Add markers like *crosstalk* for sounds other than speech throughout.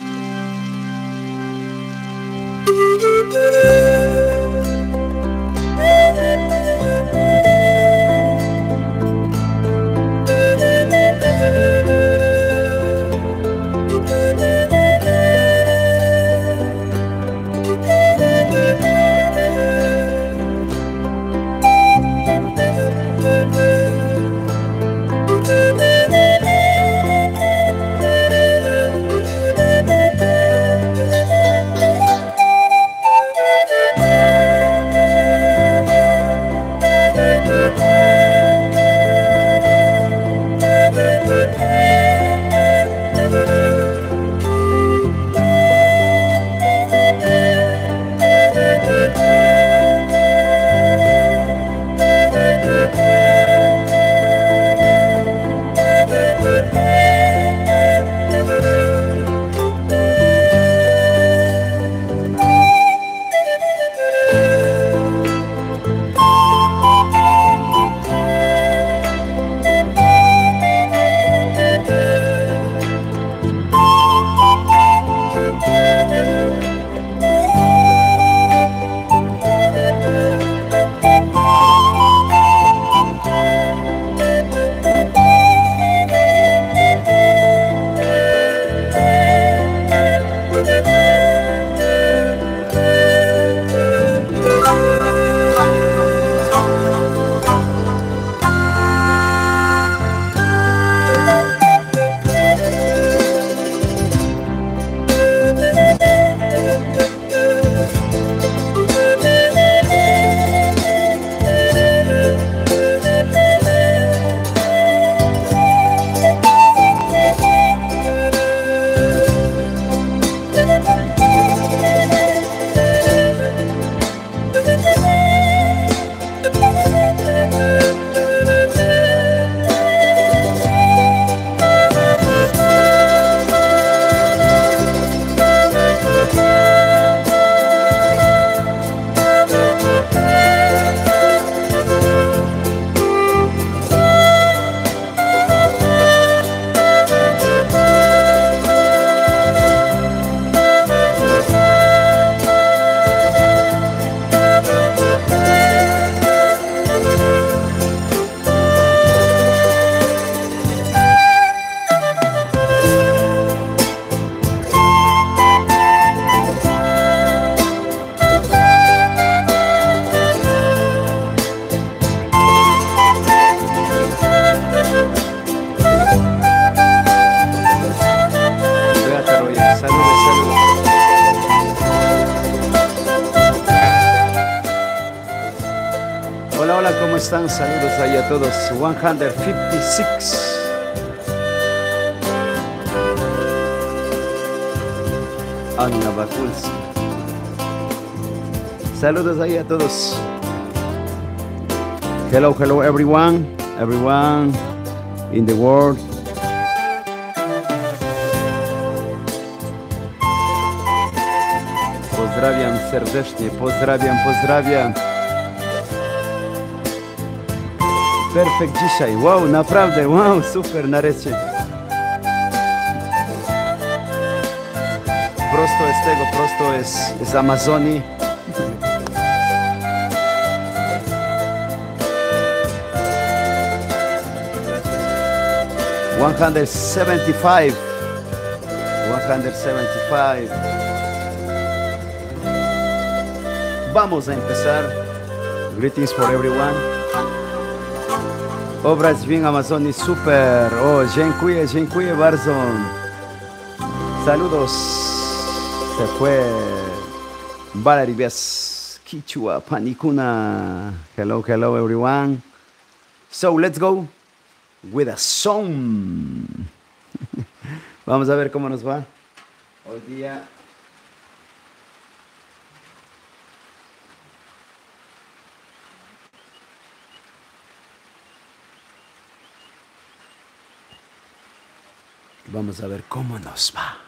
Do-do-do-do! Todos. 156. Anna Bakulski. Saludos ahí a todos. Hello, hello everyone. Everyone in the world. Pozdrawiam serdecznie, pozdrawiam, pozdrawiam. Perfekt dzisiaj. Wow, naprawdę, wow, super nareszcie. Prosto jest tego, prosto jest z Amazonii. One hundred seventy-five. One hundred seventy-five. Vamos a empezar. Greetings for everyone. Obra Dźwięk Amazonii super. O, dziękuję, dziękuję bardzo. Saludos. Se fue Valerie Bias Kichua Panikuna. Hello, hello everyone. So let's go with a song. *laughs* Vamos a ver cómo nos va. Hoy día Vamos a ver cómo nos va.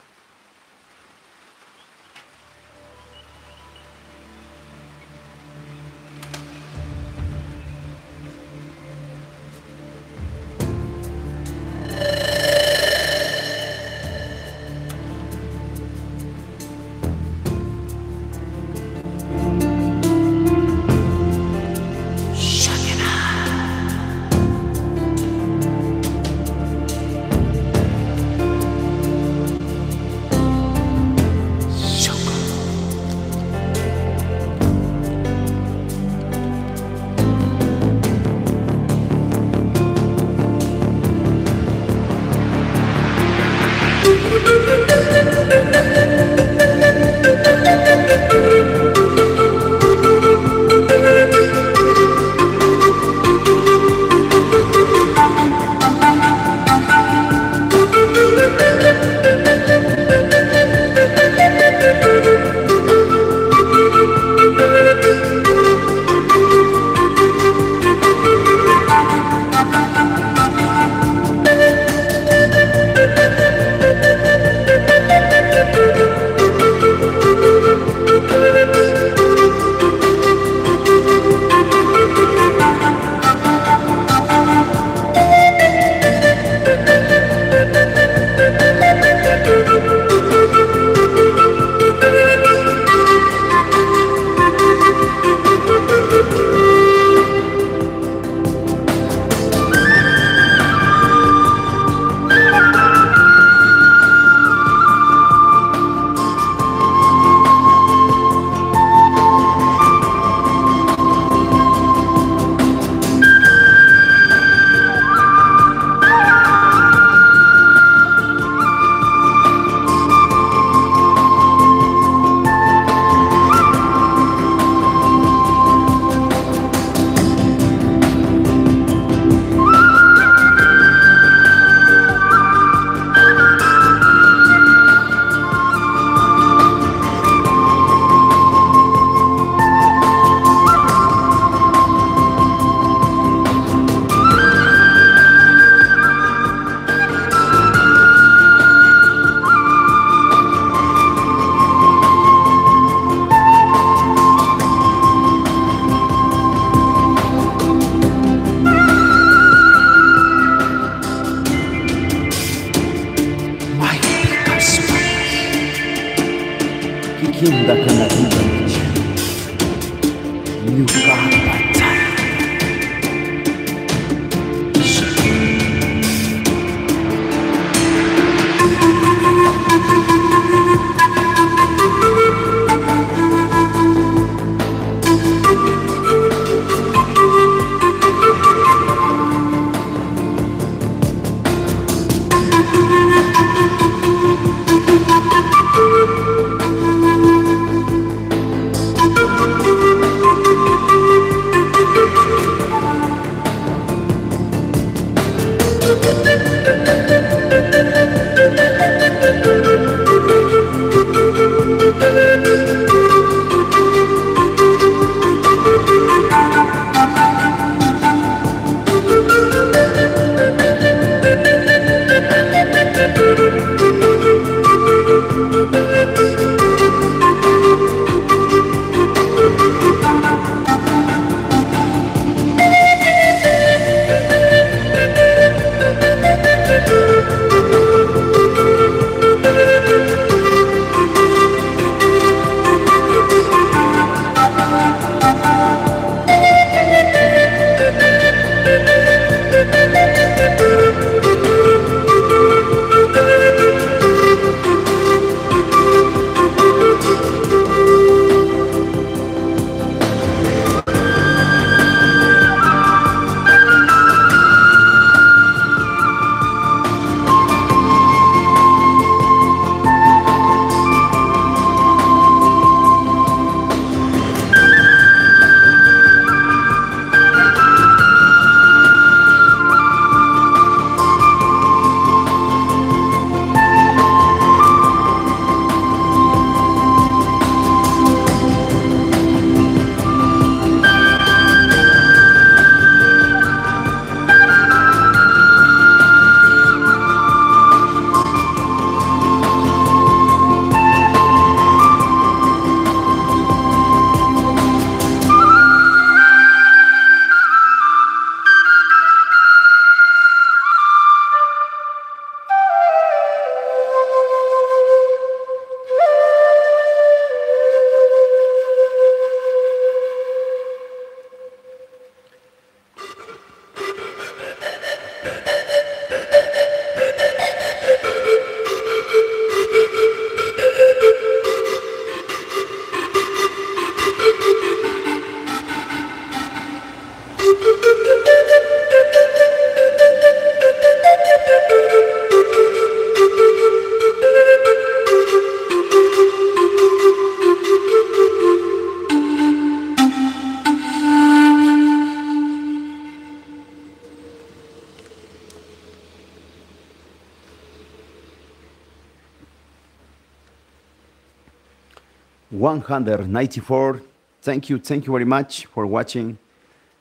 194. Thank you, thank you very much for watching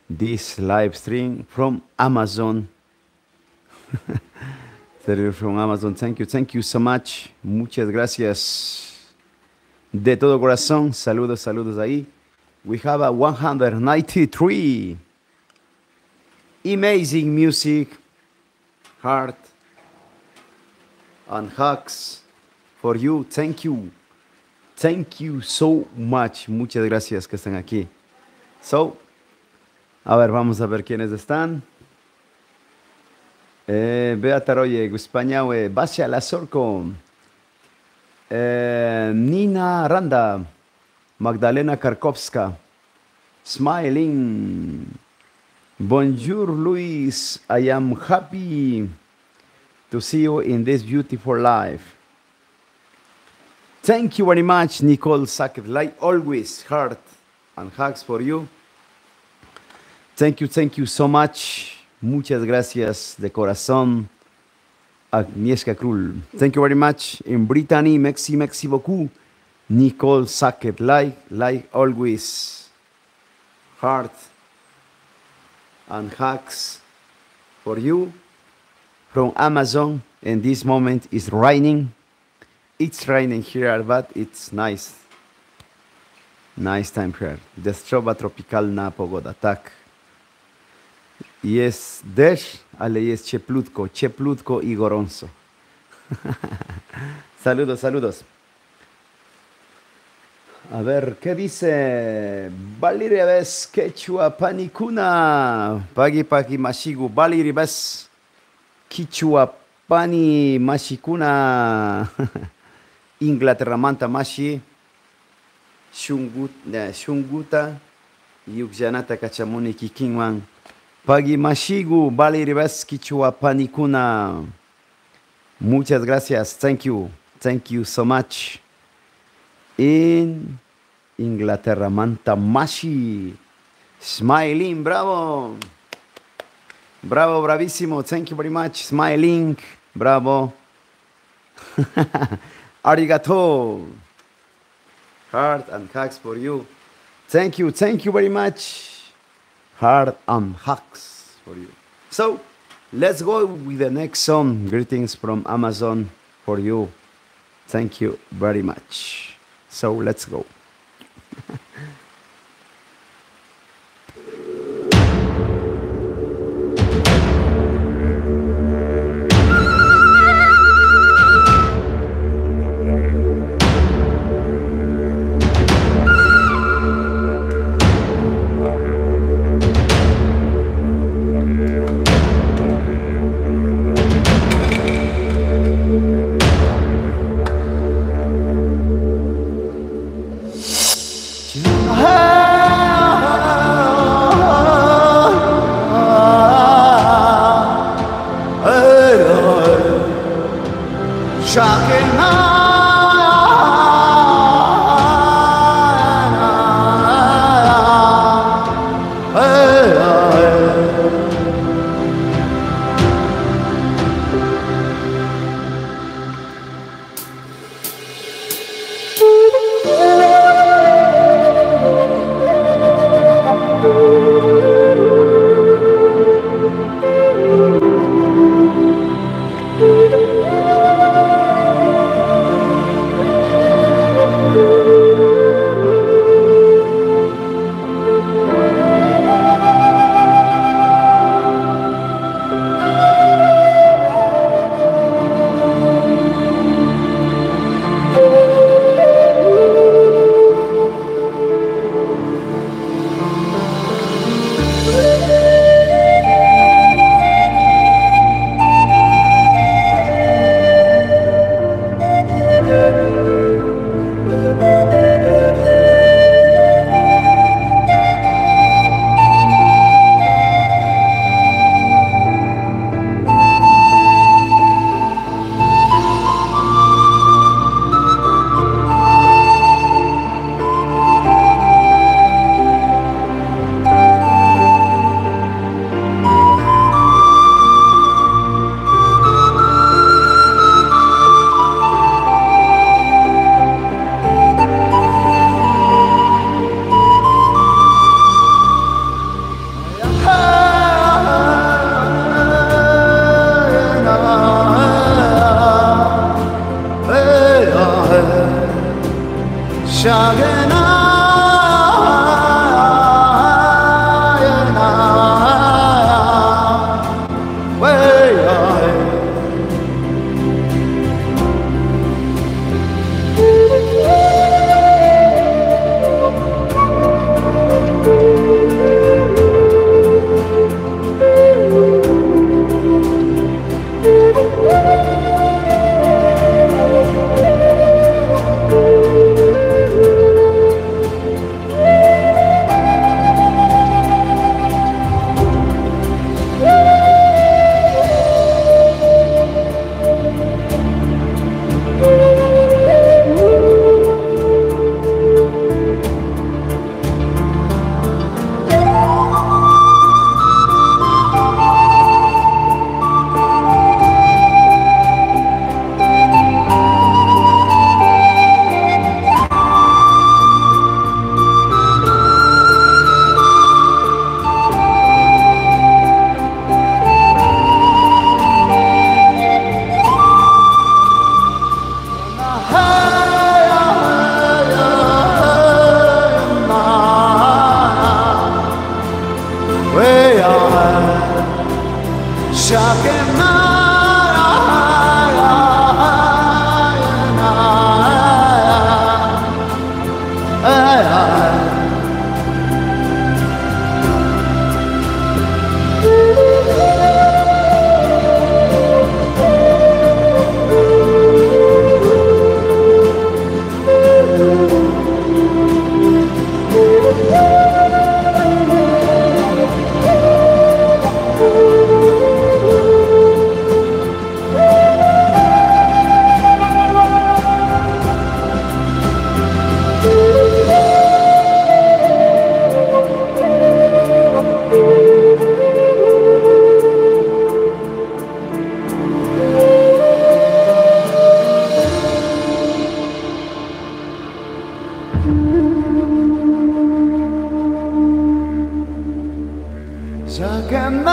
this live stream from Amazon. *laughs* from Amazon. Thank you, thank you so much. Muchas gracias. De todo corazón, saludos, saludos ahí. We have a 193 amazing music, heart, and hugs for you. Thank you. Thank you so much. Muchas gracias que están aquí. So, a ver, vamos a ver quiénes están. Eh, Beata Roye, España, Basia Lazorco, eh, Nina Randa, Magdalena Karkowska, Smiling. Bonjour, Luis. I am happy to see you in this beautiful life. Thank you very much, Nicole Sackett. Like always, heart and hugs for you. Thank you, thank you so much. Muchas gracias de corazón. Agnieszka Krull. Thank you very much. In Brittany, Mexi, Mexi beaucoup. Nicole Sackett. Like, like always. Heart and hugs for you from Amazon. And this moment is raining. It's raining here, but it's nice. Nice time here. Deszczowa, tropikalna pogoda, tak. Jest deszcz, ale jest cieplutko, cieplutko i gorąco. *laughs* saludos, saludos. A ver, ¿qué dice? Valiribes Quechua Panicuna. Pagi Pagi Mashigu. Valiribes Quechua Pani Mashikuna. *laughs* Inglaterra Manta Mashi. Eh, shunguta. Yukjanata Kachamuni Kikinwan. Pagi Mashigu. Valiribes Quechua Panicuna. Muchas gracias. Thank you. Thank you so much. In Inglaterra, Manta Mashi. Smiling, bravo. Bravo, bravísimo. Thank you very much. Smiling, bravo. *laughs* Arigato. Heart and hugs for you. Thank you, thank you very much. Heart and hugs for you. So, let's go with the next song. Greetings from Amazon for you. Thank you very much. So, let's go. *laughs* Chalk and. Zagan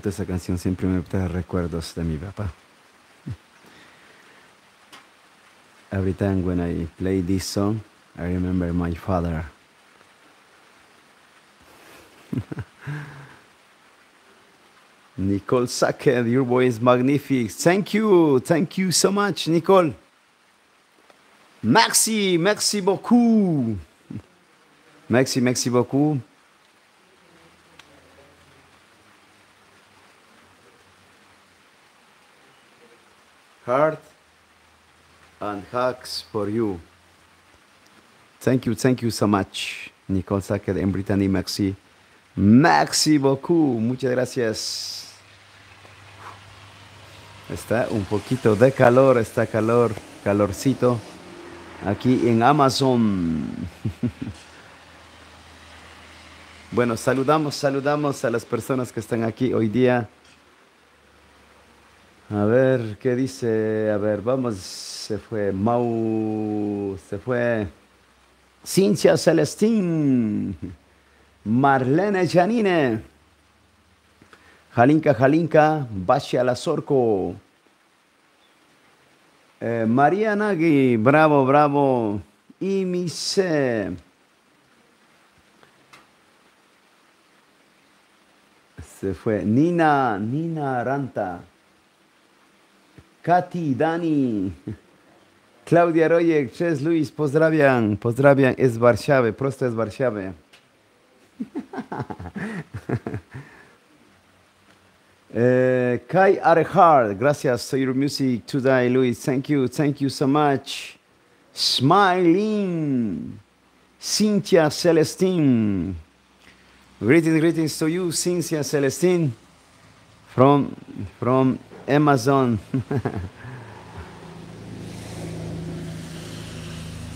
canto esa canción siempre me trae recuerdos de mi papá. *laughs* Every time when I play this song, I remember my father. *laughs* Nicole Sackett, your voice is magnific. Thank you, thank you so much, Nicole. Merci, merci beaucoup. *laughs* Merci, merci beaucoup. For you. Thank you, thank you so much, Nicole Sackett en Brittany. Merci. Merci beaucoup. Muchas gracias. Está un poquito de calor, está calor, calorcito aquí en Amazon. *laughs* bueno, saludamos, saludamos a las personas que están aquí hoy día. A ver, ¿qué dice? A ver, vamos, se fue Mau, se fue Cintia Celestín, Marlene Janine, Jalinka Jalinka, Basha Lazorco, eh, María Nagui, bravo, bravo, y Mise. Se fue Nina, Nina Aranta. Katy, Dani, Claudia Rojek, cześć Luis, pozdrawiam, pozdrawiam z Warszawy, prosto z Warszawy. *laughs* Kai Arehard, gracias for your music today, Luis. Thank you, thank you so much. Smiling, Cynthia Celestine. Greetings, greetings to you, Cynthia Celestine, from from Amazon. *laughs*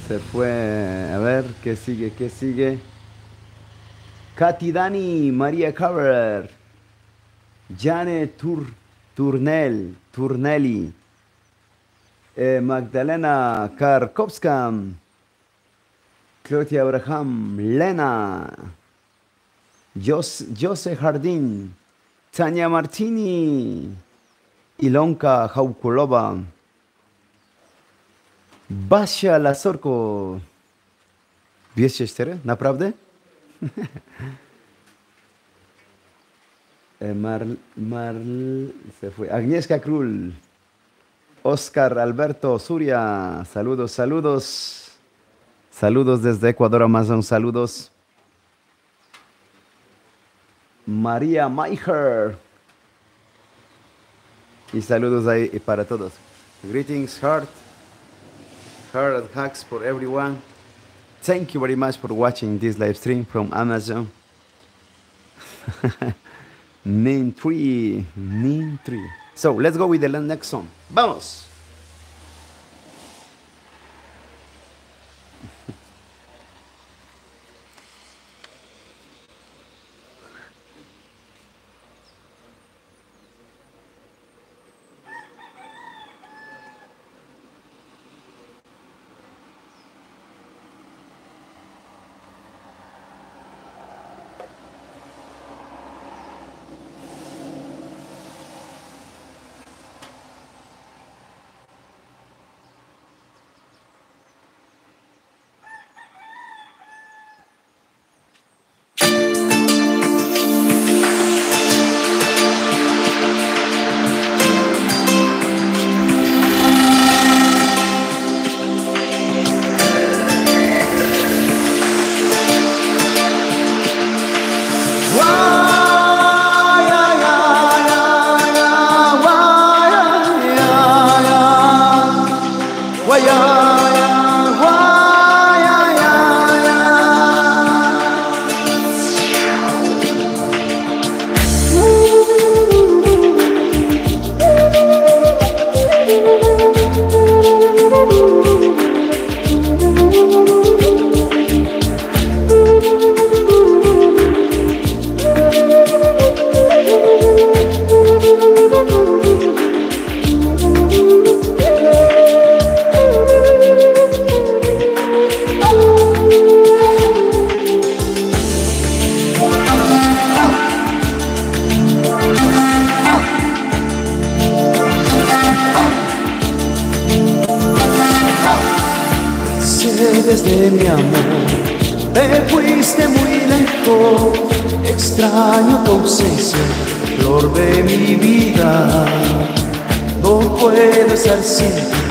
Se fue. A ver, ¿qué sigue? ¿Qué sigue? Katy Dani, María Carver, Jane Tur, Turnell, Turnelli, eh, Magdalena Karkowska, Claudia Abraham, Lena, Jose, Jose Jardín, Tania Martini, Ilonka Haukulova, Basia Lasorko. Wiesz cztery? Naprawdę? E, Mar, Mar, se fue. Agnieszka Król. Oscar Alberto Suria. Saludos, saludos. Saludos desde Ecuador, Amazon. Saludos. María Maiher. Y saludos ahí para todos. Greetings, heart. And hugs for everyone. Thank you very much for watching this live stream from Amazon. *laughs* Name three. Name three. So let's go with the next song. Vamos. sim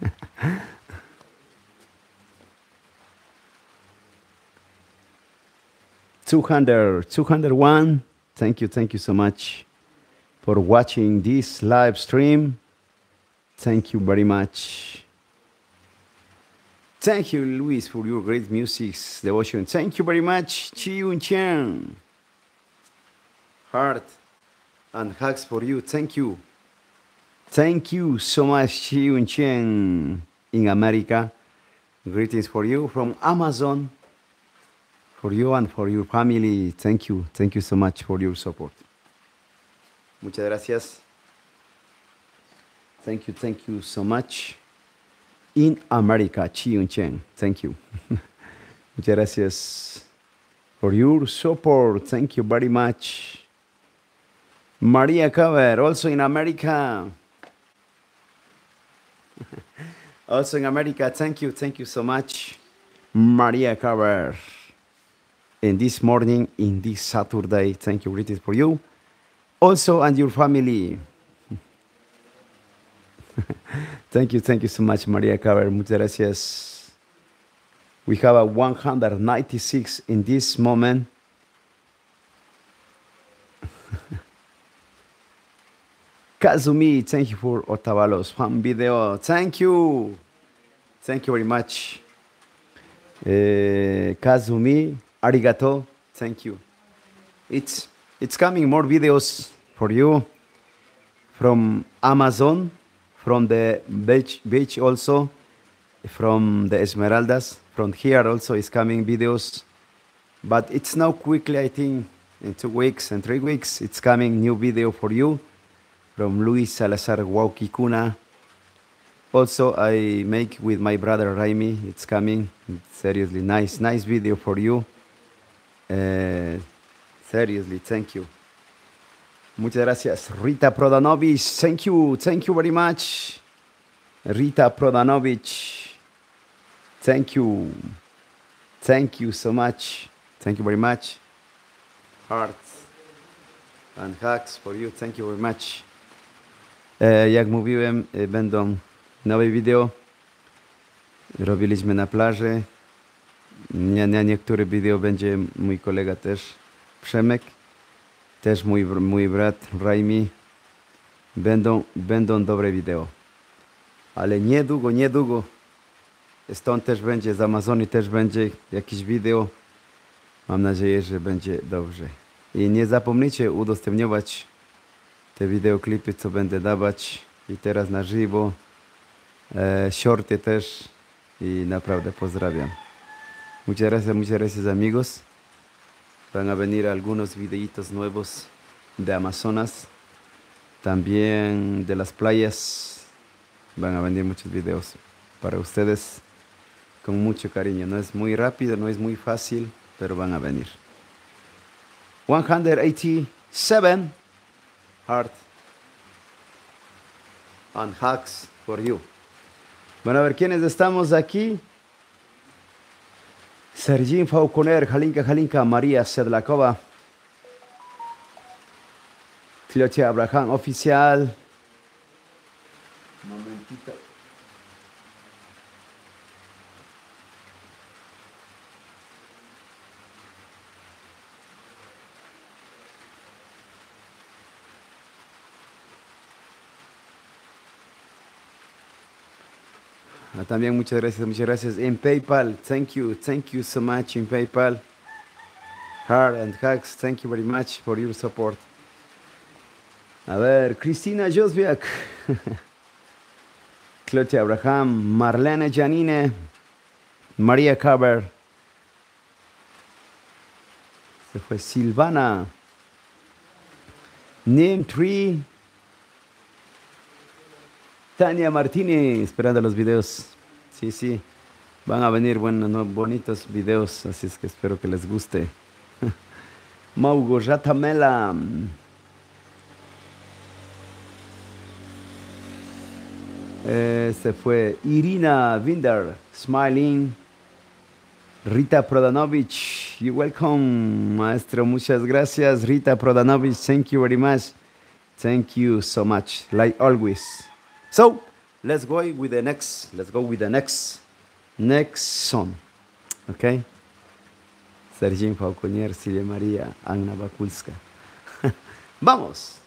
*laughs* Two 201. Thank you, thank you so much for watching this live stream. Thank you very much. Thank you, Luis, for your great music devotion. Thank you very much, Chi Yun Chen. Heart and hugs for you. Thank you. Thank you so much, Yun Chen in America. Greetings for you from Amazon for you and for your family. Thank you. Thank you so much for your support. Muchas gracias. Thank you. Thank you so much. In America, Chi Chen. Thank you. *laughs* Muchas gracias for your support. Thank you very much. Maria Cover, also in America. *laughs* also in America, thank you, thank you so much. Maria Cover. In this morning, in this Saturday, thank you, greetings for you. Also, and your family. *laughs* thank you, thank you so much, Maria Cover. Muchas gracias. We have a 196 in this moment. *laughs* Kazumi, thank you for Otavalos fan video. Thank you. Thank you very much. Uh, Kazumi, arigato. Thank you. It's it's coming more videos for you from Amazon, from the beach, beach also, from the Esmeraldas. From here also is coming videos, but it's now quickly. I think in two weeks and three weeks, it's coming new video for you from Luis Salazar Waukikuna. Also, I make with my brother Raimi. It's coming. Seriously, nice, nice video for you. Uh, seriously, thank you. Muchas gracias. Rita Prodanovich, thank you, thank you very much. Rita Prodanovich, thank you. Thank you so much. Thank you very much. Hearts and hugs for you. Thank you very much. E, jak mówiłem, e, będą nowe wideo. Robiliśmy na plaży. Nie, nie, niektóre wideo będzie mój kolega też, Przemek. Też mój, mój brat Raimi. Będą, będą dobre wideo. Ale niedługo, niedługo. Stąd też będzie, z Amazony też będzie jakieś wideo. Mam nadzieję, że będzie dobrze. I nie zapomnijcie udostępniać te wideoklipy, co będę dawać i teraz na żywo. E, shorty też i naprawdę pozdrawiam. Muchas gracias, muchas gracias amigos. Van a venir algunos videitos nuevos de Amazonas, también de las playas. Van a venir muchos videos para ustedes con mucho cariño. No es muy rápido, no es muy fácil, pero van a venir. 187 heart and hugs for you. Bueno, a ver quiénes estamos aquí. Sergin Fauconer, Jalinka Jalinka, María Sedlakova, Cleoche Abraham, oficial. Momentito. También muchas gracias, muchas gracias. En PayPal, thank you, thank you so much in PayPal. Heart and hugs, thank you very much for your support. A ver, Cristina Josviak, *laughs* Clote Abraham, Marlene Janine, María Carver, se fue Silvana, Nim Tree, Tania Martínez, esperando los videos. Sí, sí, van a venir buenos, no, bonitos videos, así es que espero que les guste. *laughs* Maugo Ratamela. Se fue Irina Vinder, Smiling. Rita Prodanovich, you welcome, maestro. Muchas gracias, Rita Prodanovich. Thank you very much. Thank you so much, like always. So let's go with the next. Let's go with the next, next song. Okay. Sergin Fauconier, Silvia María, Anna Bakulska. *laughs* Vamos.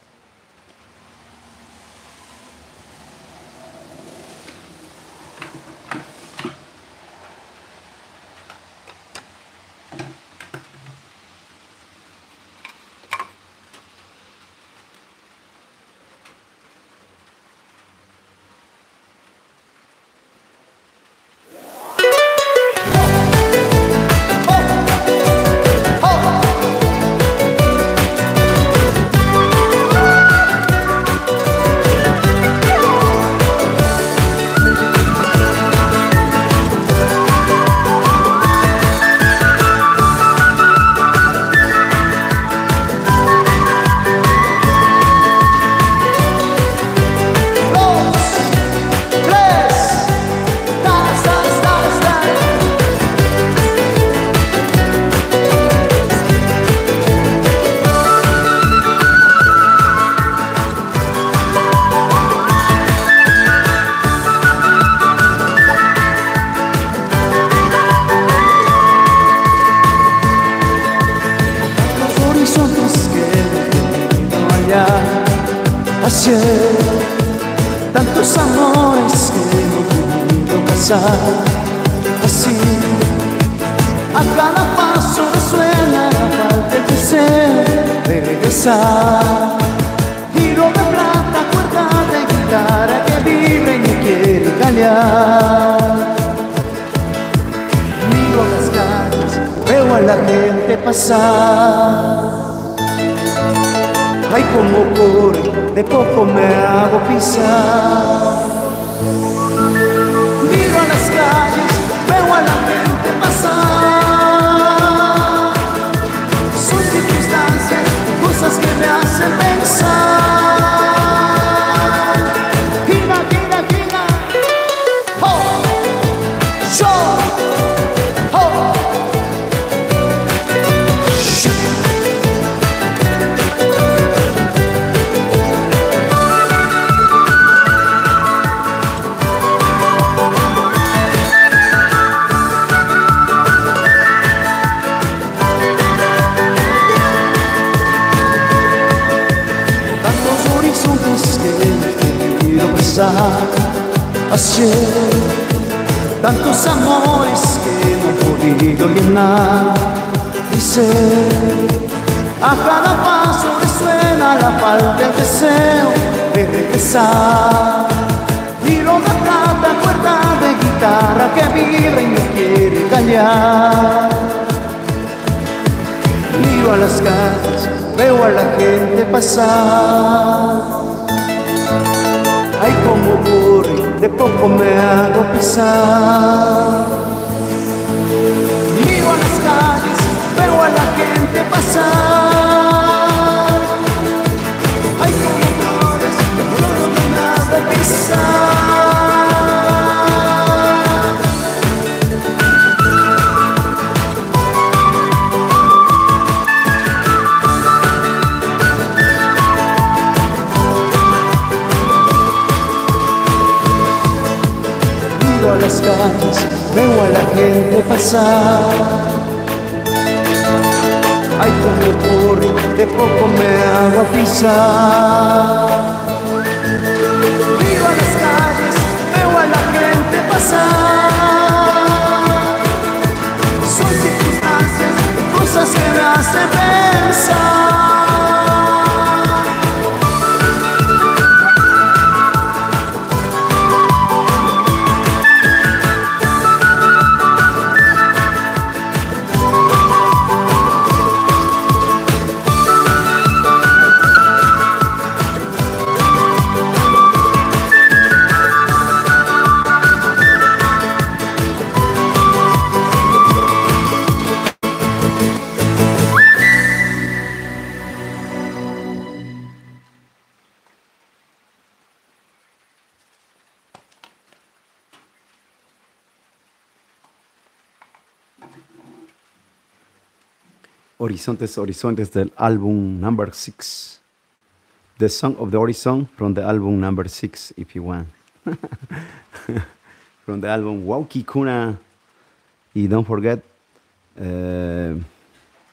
Ayer, tantos amores que no he podido llenar y ser. A cada paso resuena la falta del deseo de regresar. Giro de plata, cuerda de guitarra que vibra y me quiere callar. Miro a las calles, veo a la gente pasar. Ay, como corre, de poco me hago pisar. Miro a las calles, veo a la gente pasar. Ay, como flores, no me hago pisar. Calles, veo a la gente pasar. Ay, como corre, de poco me hago pisar. Miro a las calles, veo a la gente pasar. Son circunstancias, cosas que me hacen pensar. Horizontes, Horizontes del álbum number six. The Song of the Horizon from the album number six, if you want. *laughs* from the album Wauki Kuna. Y don't forget, uh,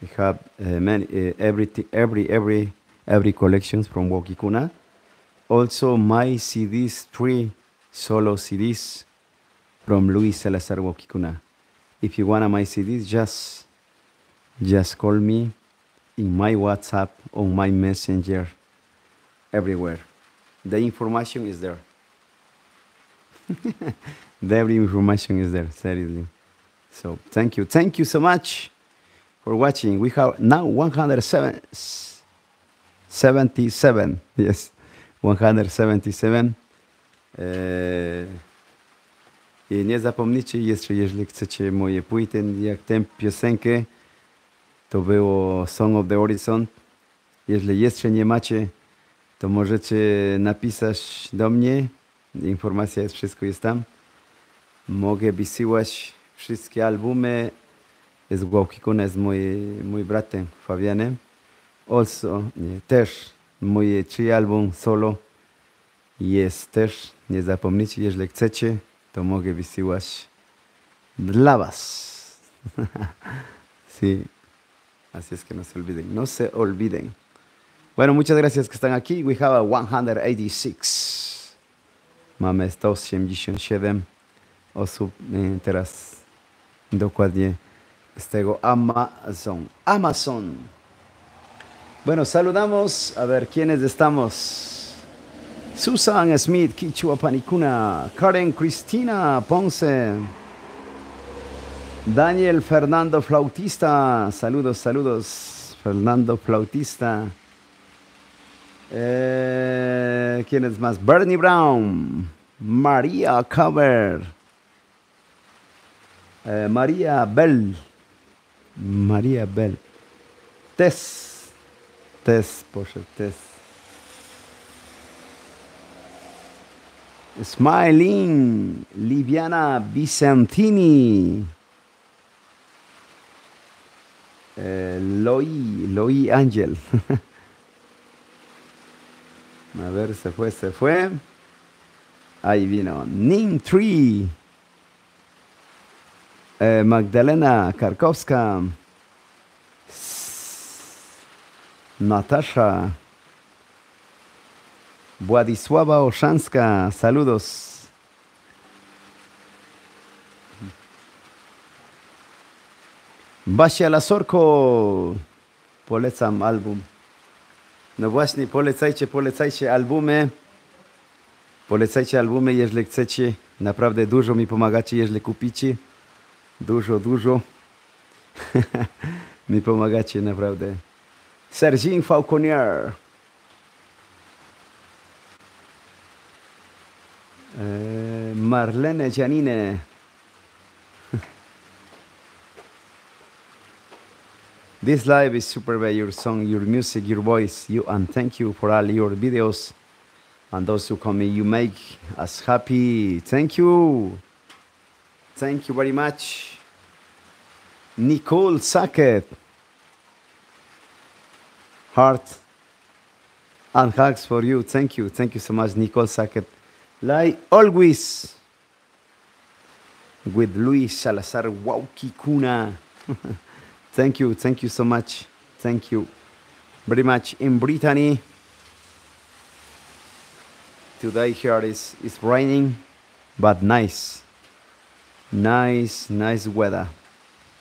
we have uh, many, uh, every, every, every, every collections from Wauki Kuna. Also, my CDs, three solo CDs from Luis Salazar Wauki Kuna. If you want my CDs, just just call me in my WhatsApp, on my messenger, everywhere. The information is there. *laughs* the every information is there, seriously. So thank you. Thank you so much for watching. We have now 177. Yes, 177. Eee, eh, I nie zapomnijcie jeszcze, jeżeli chcecie moje płyty, jak tę piosenkę, to było Song of the Horizon. Jeżeli jeszcze nie macie, to możecie napisać do mnie. Informacja jest, wszystko jest tam. Mogę wysyłać wszystkie albumy z Głowkikuna z moim mój bratem Fabianem. Also, nie, też moje trzy album solo jest też. Nie zapomnijcie, jeżeli chcecie, to mogę wysyłać dla was. *laughs* sí. Así es que no se olviden, no se olviden. Bueno, muchas gracias que están aquí. We have a 186. Mamy 187 osób teraz dokładnie z tego Amazon. Amazon. Bueno, saludamos a ver quiénes estamos. Susan Smith, Kichua Panicuna, Karen Cristina Ponce, Daniel Fernando Flautista, saludos, saludos, Fernando Flautista. Eh, ¿Quién es más? Bernie Brown, María Cover, eh, María Bell, María Bell, Tess, Tess, por favor, Tess. Smiling, Liviana Vicentini, eh, Loi, Loi Angel. *laughs* A ver, se fue, se fue. Ahí vino. Ning Tree. Eh, Magdalena Karkowska. Natasha. Władysława Oszanska. Saludos. Basia Lasorko. Polecam album. No właśnie, polecajcie, polecajcie albumy. Polecajcie albumy, jeżeli chcecie. Naprawdę dużo mi pomagacie, jeżeli kupicie. Dużo, dużo. *laughs* mi pomagacie, naprawdę. Sergin Falconier. E, Marlene Janine. This live is super by your song, your music, your voice, you and thank you for all your videos and those who comment. You make us happy. Thank you. Thank you very much. Nicole Sackett. Heart and hugs for you. Thank you. Thank you so much, Nicole Sackett. Like always, with Luis Salazar Waukikuna. *laughs* thank you. Thank you so much. Thank you very much. In Brittany, today here is, is raining, but nice. Nice, nice weather.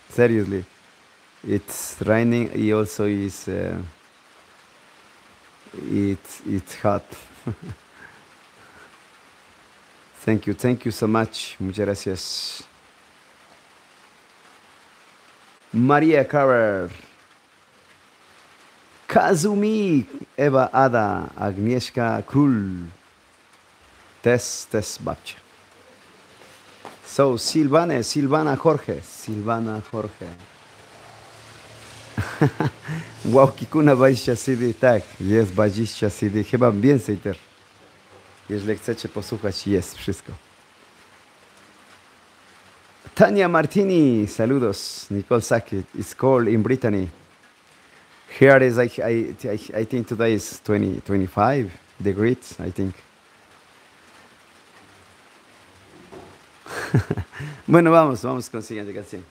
Seriously. It's raining. It also is. Uh, it's it's hot. *laughs* thank you, thank you so much. Muchas gracias. María Carver. Kazumi, Eva Ada, Agnieszka Król, Tess Tess Babcia. So, Silvana, Silvana Jorge, Silvana Jorge. *laughs* wow, Kikuna 20 CD, tak, jest 20 CD, chyba więcej też. Jeżeli chcecie posłuchać, jest wszystko. Tania Martini, saludos. Nicole Sackett, it's cold in Brittany. Here is, I, I, I, think today is 20, 25 degrees, I think. *laughs* bueno, vamos, vamos con la siguiente canción.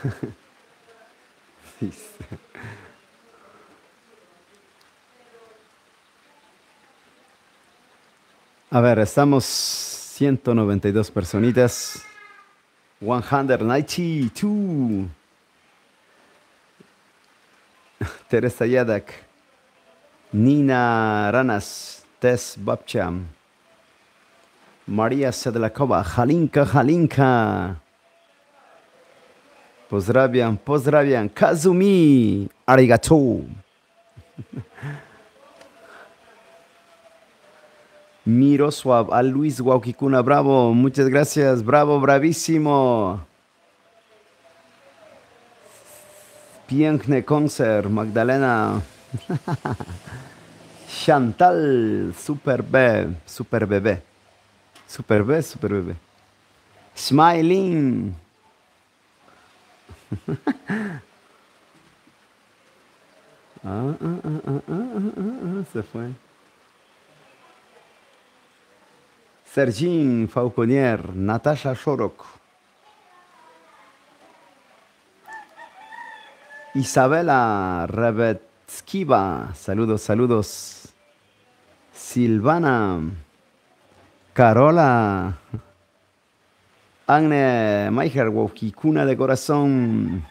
*laughs* A ver, estamos 192 personitas. 192. *laughs* Teresa Yadak. Nina Ranas. Tess Babcham. María Sedlakova. Jalinka, Jalinka. Pozdrawiam, pozdrawiam. Kazumi. Arigato. *laughs* Mirosław, a Luis Guauquicuna, bravo, muchas gracias, bravo, bravísimo. Piękny koncert, Magdalena. *laughs* Chantal, super B, super bebé. Super B, super bebé. Smiling. *laughs* ah, ah, ah, ah, se fue. Sergin Fauconier, Natasha Shorok, Isabela Rebetskiva, saludos, saludos. Silvana, Carola, Agne Meijer, cuna de corazón.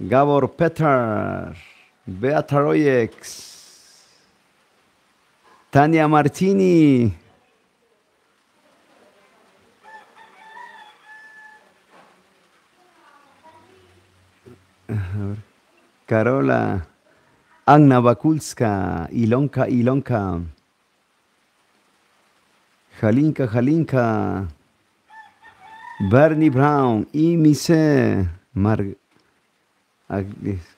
Gabor Petar, Beata Royex. Tania Martini. Carola. Anna Bakulska. Ilonka, Ilonka. Jalinka, Jalinka. Bernie Brown. Y Mise. Mar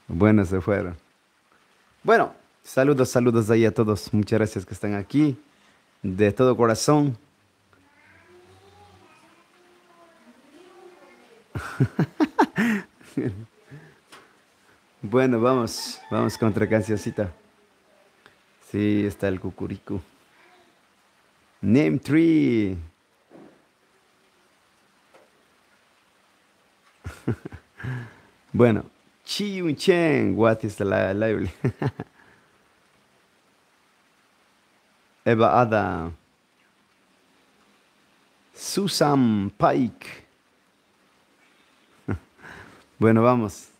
bueno, se fueron. Bueno, Saludos, saludos ahí a todos. Muchas gracias que están aquí. De todo corazón. *laughs* bueno, vamos, vamos con otra cancioncita. Sí, está el cucuricu. Name Tree. *laughs* bueno, Chi Chen, what is the library? *laughs* Eva Ada, Susan Pike. *laughs* bueno, vamos.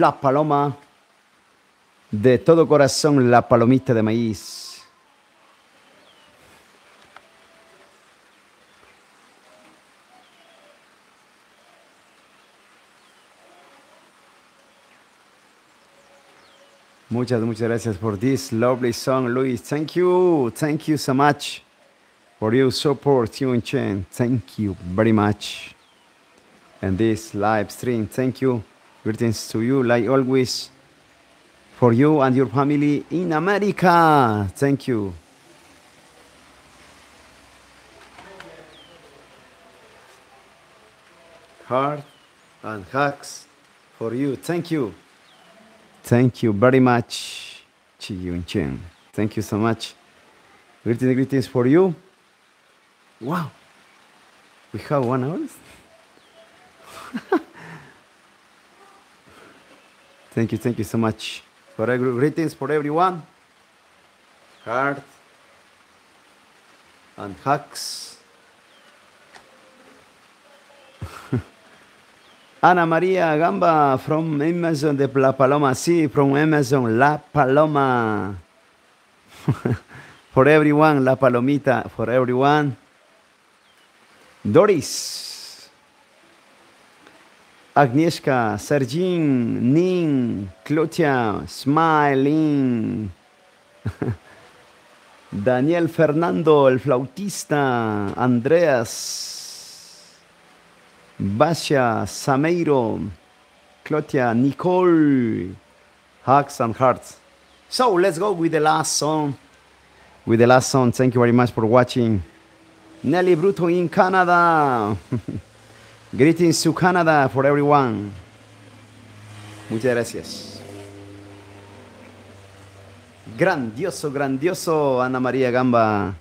La Paloma. De todo corazón, la palomita de maíz. Muchas, muchas gracias por this lovely song, Luis. Thank you. Thank you so much for your support, Yun Chen. Thank you very much. And this live stream, thank you. Greetings to you, like always, for you and your family in America. Thank you. Heart and hugs for you. Thank you. Thank you very much, Chi Yun Chen. Thank you so much. Greetings, greetings for you. Wow. We have one hour. *laughs* thank you, thank you so much. For greetings for everyone. Heart and hugs. *laughs* Ana Maria Gamba from Amazon de La Paloma. Sí, from Amazon, La Paloma. *laughs* for everyone, La Palomita, for everyone. Doris. Agnieszka, Sergin, Nin, Claudia, Smiling. *laughs* Daniel Fernando, el flautista, Andreas. Basia, Sameiro, Claudia, Nicole, Hugs and Hearts. So let's go with the last song. With the last song, thank you very much for watching. Nelly Bruto in Canada. *laughs* Greetings to Canada for everyone. Muchas gracias. Grandioso, grandioso, Ana María Gamba.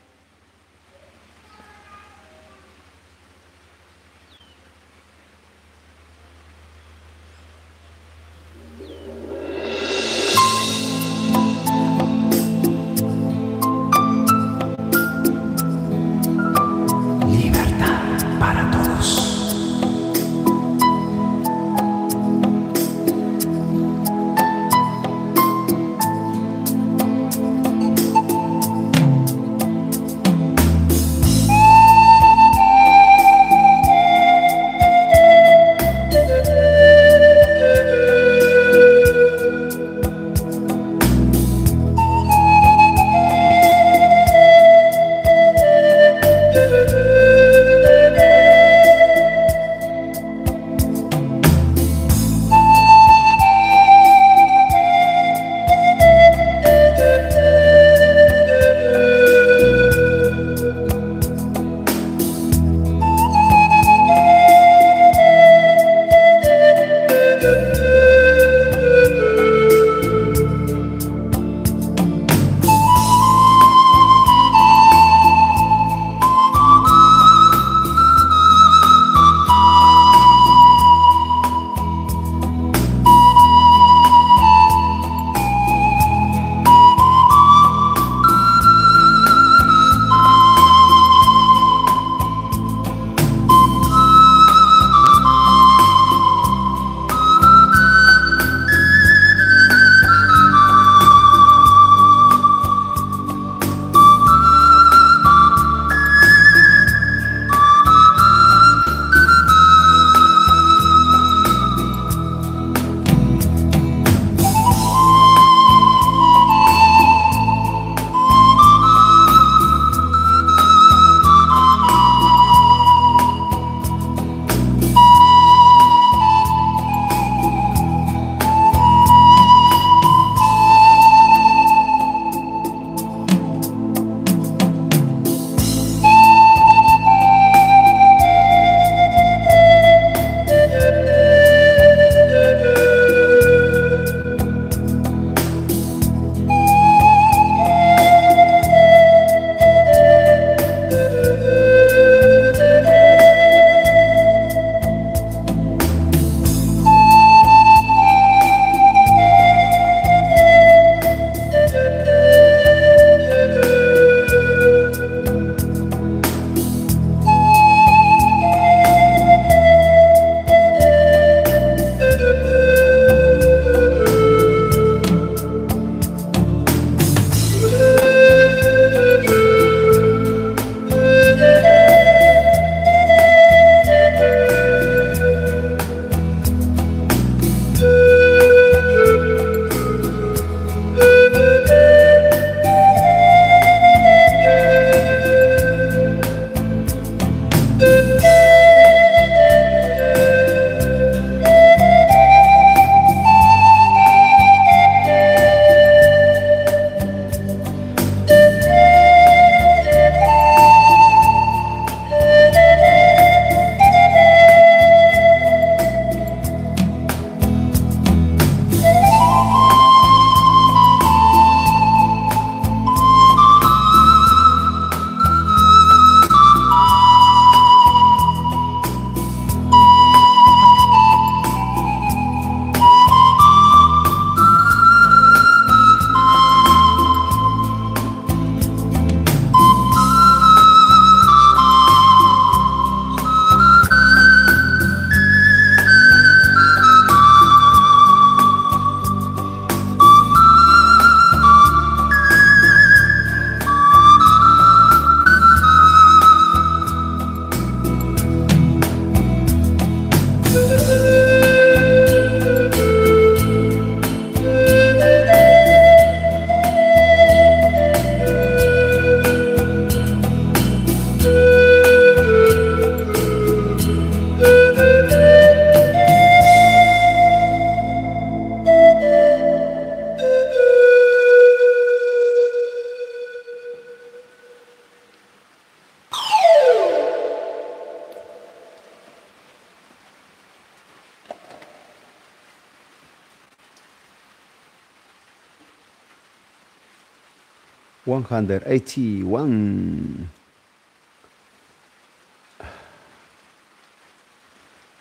181.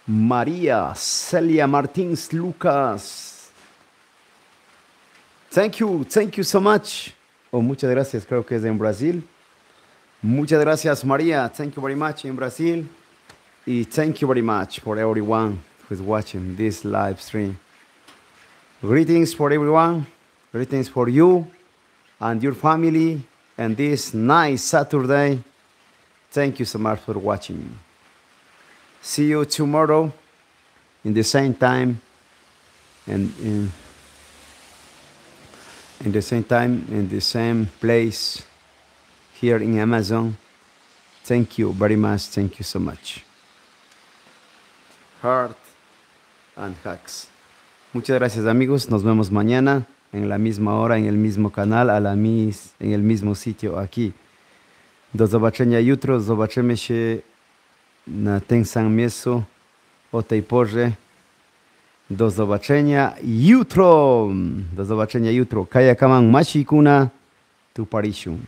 María Celia Martins Lucas. Thank you, thank you so much. Oh, muchas gracias, creo que es en Brasil. Muchas gracias, María. Thank you very much in Brazil. Y thank you very much for everyone who's watching this live stream. Greetings for everyone. Greetings for you and your family and this nice Saturday. Thank you so much for watching. See you tomorrow in the same time and in, in the same time in the same place here in Amazon. Thank you very much. Thank you so much. Heart and hugs. Muchas gracias amigos. Nos vemos mañana en la misma hora, en el mismo canal, a la mis, en el mismo sitio aquí. Do zobaczenia jutro. Zobaczymy się na tym samym miejscu o tej porze. Do zobaczenia jutro. Do zobaczenia jutro. Kaya kaman mashikuna tu Parisium.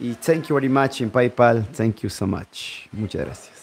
Y thank you very much in PayPal. Thank you so much. Muchas gracias.